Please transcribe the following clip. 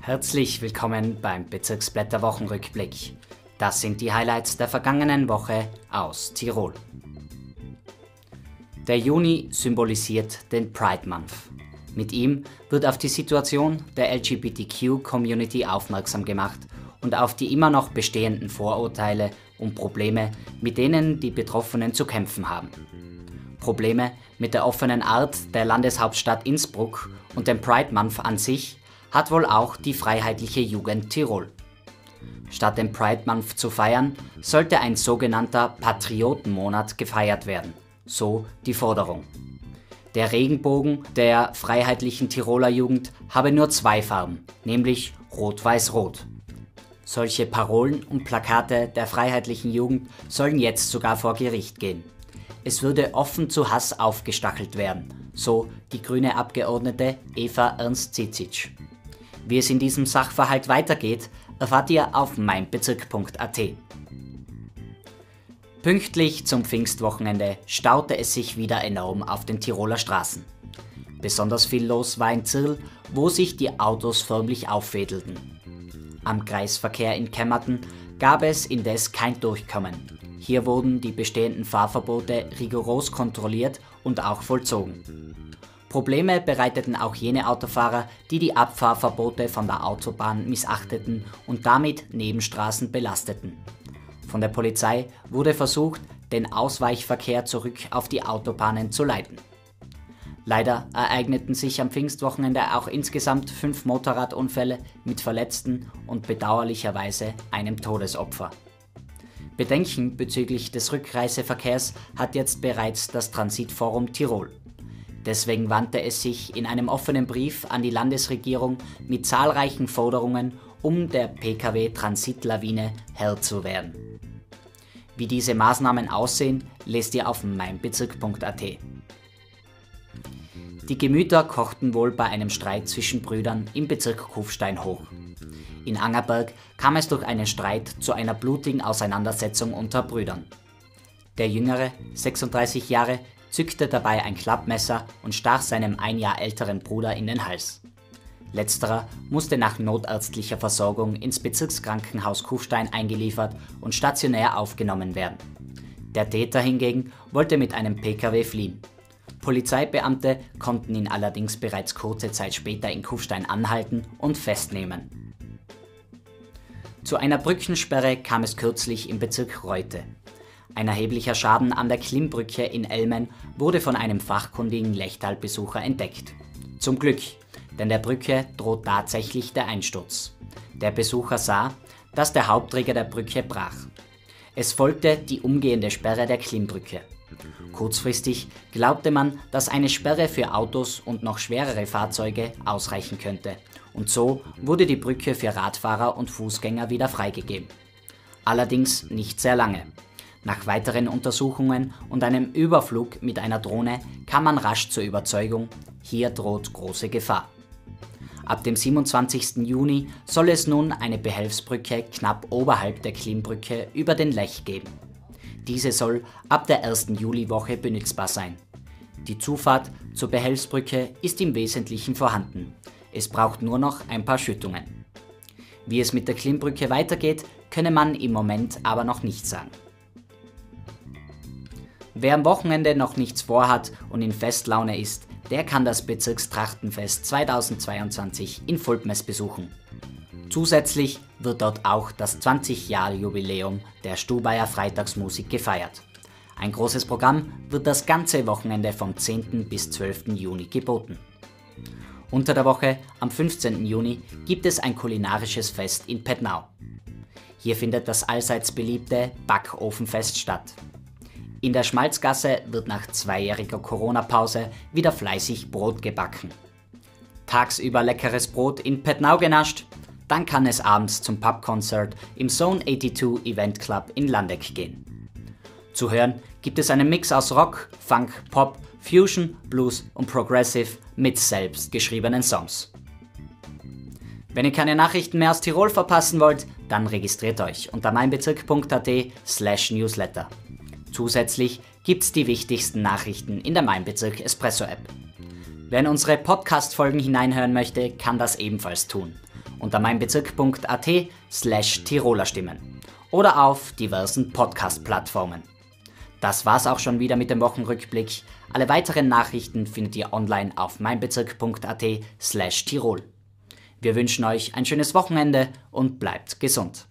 Herzlich willkommen beim Bezirksblätter Wochenrückblick. Das sind die Highlights der vergangenen Woche aus Tirol. Der Juni symbolisiert den Pride Month. Mit ihm wird auf die Situation der LGBTQ-Community aufmerksam gemacht und auf die immer noch bestehenden Vorurteile und Probleme, mit denen die Betroffenen zu kämpfen haben. Probleme mit der offenen Art der Landeshauptstadt Innsbruck und dem Pride Month an sich hat wohl auch die Freiheitliche Jugend Tirol. Statt den Pride Month zu feiern, sollte ein sogenannter Patriotenmonat gefeiert werden, so die Forderung. Der Regenbogen der freiheitlichen Tiroler Jugend habe nur zwei Farben, nämlich Rot-Weiß-Rot. Solche Parolen und Plakate der freiheitlichen Jugend sollen jetzt sogar vor Gericht gehen. Es würde offen zu Hass aufgestachelt werden, so die grüne Abgeordnete Eva Ernst-Zizic. Wie es in diesem Sachverhalt weitergeht, erfahrt ihr auf meinbezirk.at. Pünktlich zum Pfingstwochenende staute es sich wieder enorm auf den Tiroler Straßen. Besonders viel los war in Zirl, wo sich die Autos förmlich auffädelten. Am Kreisverkehr in Kämmerten gab es indes kein Durchkommen. Hier wurden die bestehenden Fahrverbote rigoros kontrolliert und auch vollzogen. Probleme bereiteten auch jene Autofahrer, die die Abfahrverbote von der Autobahn missachteten und damit Nebenstraßen belasteten. Von der Polizei wurde versucht, den Ausweichverkehr zurück auf die Autobahnen zu leiten. Leider ereigneten sich am Pfingstwochenende auch insgesamt fünf Motorradunfälle mit Verletzten und bedauerlicherweise einem Todesopfer. Bedenken bezüglich des Rückreiseverkehrs hat jetzt bereits das Transitforum Tirol. Deswegen wandte es sich in einem offenen Brief an die Landesregierung mit zahlreichen Forderungen, um der Pkw-Transitlawine Herr zu werden. Wie diese Maßnahmen aussehen, lest ihr auf meinbezirk.at. Die Gemüter kochten wohl bei einem Streit zwischen Brüdern im Bezirk Kufstein hoch. In Angerberg kam es durch einen Streit zu einer blutigen Auseinandersetzung unter Brüdern. Der Jüngere, 36 Jahre, zückte dabei ein Klappmesser und stach seinem ein Jahr älteren Bruder in den Hals. Letzterer musste nach notärztlicher Versorgung ins Bezirkskrankenhaus Kufstein eingeliefert und stationär aufgenommen werden. Der Täter hingegen wollte mit einem Pkw fliehen. Polizeibeamte konnten ihn allerdings bereits kurze Zeit später in Kufstein anhalten und festnehmen. Zu einer Brückensperre kam es kürzlich im Bezirk Reute. Ein erheblicher Schaden an der Klimbrücke in Elmen wurde von einem fachkundigen Lechtalbesucher entdeckt. Zum Glück, denn der Brücke droht tatsächlich der Einsturz. Der Besucher sah, dass der Hauptträger der Brücke brach. Es folgte die umgehende Sperre der Klimbrücke. Kurzfristig glaubte man, dass eine Sperre für Autos und noch schwerere Fahrzeuge ausreichen könnte. Und so wurde die Brücke für Radfahrer und Fußgänger wieder freigegeben. Allerdings nicht sehr lange. Nach weiteren Untersuchungen und einem Überflug mit einer Drohne kam man rasch zur Überzeugung, hier droht große Gefahr. Ab dem 27. Juni soll es nun eine Behelfsbrücke knapp oberhalb der Klimbrücke über den Lech geben. Diese soll ab der ersten Juliwoche benutzbar sein. Die Zufahrt zur Behelfsbrücke ist im Wesentlichen vorhanden. Es braucht nur noch ein paar Schüttungen. Wie es mit der Klimbrücke weitergeht, könne man im Moment aber noch nicht sagen. Wer am Wochenende noch nichts vorhat und in Festlaune ist, der kann das Bezirkstrachtenfest 2022 in Fulpmes besuchen. Zusätzlich wird dort auch das 20-Jahre-Jubiläum der Stubaier Freitagsmusik gefeiert. Ein großes Programm wird das ganze Wochenende vom 10. bis 12. Juni geboten. Unter der Woche, am 15. Juni, gibt es ein kulinarisches Fest in Petnau. Hier findet das allseits beliebte Backofenfest statt. In der Schmalzgasse wird nach zweijähriger Corona-Pause wieder fleißig Brot gebacken. Tagsüber leckeres Brot in Petnau genascht, dann kann es abends zum Pubkonzert im Zone 82 Event Club in Landeck gehen. Zu hören gibt es einen Mix aus Rock, Funk, Pop, Fusion, Blues und Progressive mit selbst geschriebenen Songs. Wenn ihr keine Nachrichten mehr aus Tirol verpassen wollt, dann registriert euch unter meinbezirk.at slash newsletter. Zusätzlich gibt's die wichtigsten Nachrichten in der Mainbezirk Espresso App. Wer unsere Podcast-Folgen hineinhören möchte, kann das ebenfalls tun. Unter meinbezirk.at slash Tiroler Stimmen oder auf diversen Podcast-Plattformen. Das war's auch schon wieder mit dem Wochenrückblick. Alle weiteren Nachrichten findet ihr online auf meinbezirk.at slash Tirol. Wir wünschen euch ein schönes Wochenende und bleibt gesund.